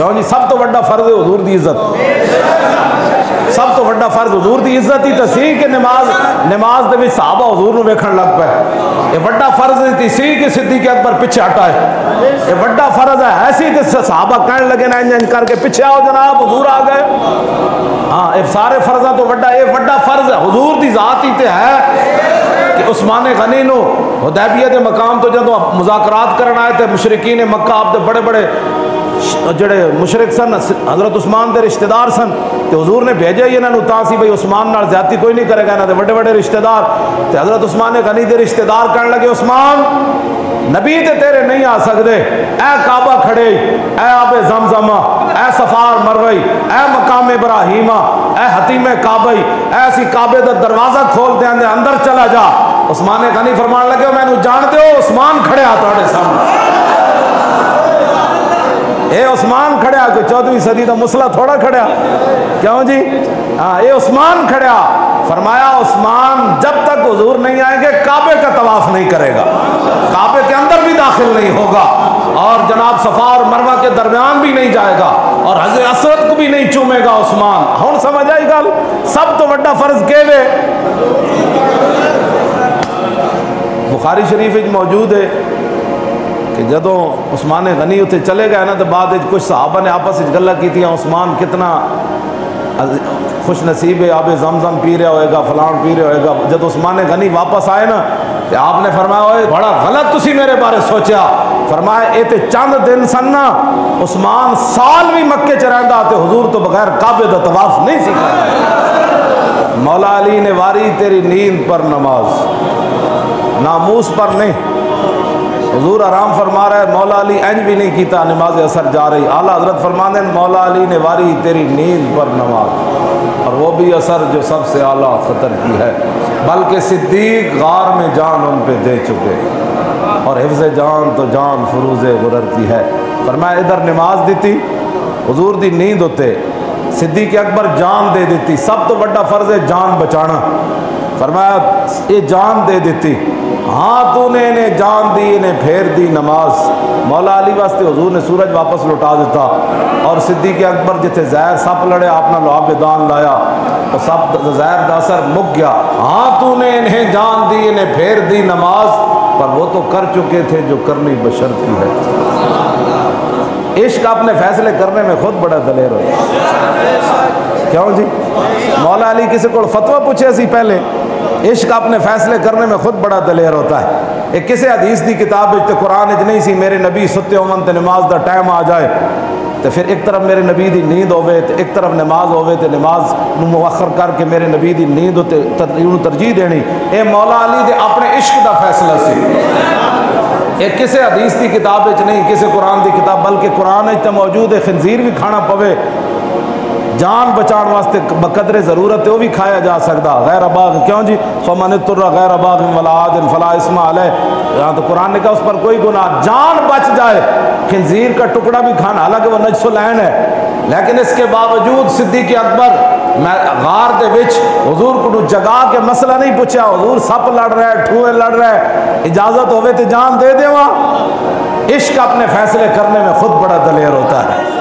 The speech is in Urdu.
کیوں جی سب تو بڑا فرض ہے حضور دی عزت سب تو بڑا فرض حضور دی عزت ہی تو سی کہ نماز نماز دے وچ صحابہ حضور نو ویکھن لگ پے یہ بڑا فرض تی سی کہ صدیق اکبر پیچھے ہٹا ہے یہ بڑا فرض ہے ایسی تے صحابہ کہنے لگے نا انج انج کر کے پیچھے آؤ جناب حضور آ گئے ہاں یہ سارے فرضاں تو بڑا یہ بڑا فرض ہے حضور دی ذات ہی تے ہے کہ عثمان غنی نو حدیبیہ دے مقام تو جدو مذاکرات کرن آئے تھے مشرقین مکہ آپ دے بڑے بڑے جڑے مشرق سن، حضرت عثمان دے رشتہ دار سن، تے حضور نے بھیجا ہی انہاں نو تا سی بھئی عثمان نال زیادتی کوئی نہیں کرے گا، انہاں دے بڑے بڑے رشتہ دار تے حضرت عثمان غنی دے رشتہ دار کہن لگے، عثمان، نبی تے تیرے نہیں آ سکدے۔ اے کعبہ کھڑے، اے آب زمزم اے صفار مروی، اے مقام ابراہیم اے حتیم کعبہ، اے اسی کعبے دا دروازہ کھول دے، اندر چلا جا۔ عثمان غنی فرمان لگے، میں نو جان دیو، عثمان کھڑے آ تواڈے سامنے۔ عثمان کھڑیا، کوئی چودویں صدی کا مسئلہ تھوڑا کھڑیا۔ کیوں جی؟ ہاں اے عثمان کھڑیا۔ فرمایا، عثمان جب تک حضور نہیں آئیں گے، کعبے کا طواف نہیں کرے گا۔ کعبے کے اندر بھی داخل نہیں ہوگا۔ اور جناب صفا اور مروہ کے درمیان بھی نہیں جائے گا۔ اور حضرت اسود کو بھی نہیں چومے گا عثمان۔ ہوں سمجھ آئی گل؟ سب تو بڑا فرض کے وے؟ بخاری شریف موجود ہے۔ کہ جدو عثمان غنی اتنے چلے گئے نا تو بعد کچھ صحابہ نے آپس گلا کی عثمان کتنا خوش نصیب ہے آب زمزم پی رہا ہوئے گا، فلان پی رہا ہوئے گا۔ جب عثمان غنی واپس آئے نا تو آپ نے فرمایا ہوئے بڑا غلط تسی میرے بارے سوچیا۔ فرمایا، اے تے چند دن سن نا، عثمان سال بھی مکے چ رہندا تے حضور تو بغیر کعبے دا طواف نہیں سکھا مولا علی نے واری تیری نیند پر نماز، ناموس پر نہیں۔ حضور آرام فرما رہا ہے، مولا علی اینج بھی نہیں کیتا، نماز اثر جا رہی۔ اعلیٰ حضرت فرمان ہیں، مولا علی نے واری تیری نیند پر نماز۔ اور وہ بھی اثر جو سب سے اعلیٰ خطر کی ہے۔ بلکہ صدیق غار میں جان ان پہ دے چکے۔ اور حفظ جان تو جان فروز غرر کی ہے۔ فرمایا، ادھر نماز دیتی، حضور دی نیند ہوتے۔ صدیق اکبر جان دے دیتی۔ سب تو بڑا فرض ہے جان بچانا۔ فرمایا، یہ جان دے دیتی۔ ہاں تو نے انہیں جان دی، انہیں پھیر دی نماز۔ مولا علی واسطے حضور نے سورج واپس لوٹا دیتا۔ اور صدیق اکبر جتھے زہر سپ لڑے آپ نے لوہا دان لایا۔ اور سب زہر دا اثر مک گیا۔ ہاں تو نے انہیں جان دی، انہیں پھیر دی نماز۔ پر وہ تو کر چکے تھے جو کرنی بشرط کی ہے۔ عشق اپنے فیصلے کرنے میں خود بڑا دلیر ہوتا کیوں جی؟ مولا علی کسی کو فتوہ پوچھے سی پہلے۔ عشق اپنے فیصلے کرنے میں خود بڑا دلیر ہوتا ہے۔ ایک کسی حدیث دی کتاب تو قرآن اچ نہیں سی، میرے نبی ستے امن تے نماز دا ٹائم آ جائے۔ تو پھر ایک طرف میرے نبی دی نیند ہوئے تو ایک طرف نماز ہوئے تو نماز نو مؤخر کر کے میرے نبی دی نیند ہوتے ترجیح دینی۔ اے مولا علی دے اپنے عشق دا فیصلہ سی۔ ایک کسی حدیث دی کتاب نہیں کسی قرآن دی کتاب، بلکہ قرآن تو موجود ہے، خنزیر بھی کھانا پوے۔ جان بچان واسطے بقدر ضرورت ہے، وہ بھی کھایا جا سکتا۔ غیر اباغ، کیوں جی؟ فمن تر غیر اباغ ولاد فلا اسما علیہ۔ یہاں تو قرآن نے کہا اس پر کوئی گناہ، جان بچ جائے۔ خنزیر کا ٹکڑا بھی کھانا، حالانکہ وہ نجس العین ہے۔ لیکن اس کے باوجود صدیق اکبر، میں غار دے وچ حضور کو جگا کے مسئلہ نہیں پوچھا، حضور سپ لڑ رہا ہے ٹھوئے لڑ رہا ہے اجازت ہوئے تو جان دے دے وہاں عشق اپنے فیصلے کرنے میں خود بڑا دلیر ہوتا ہے۔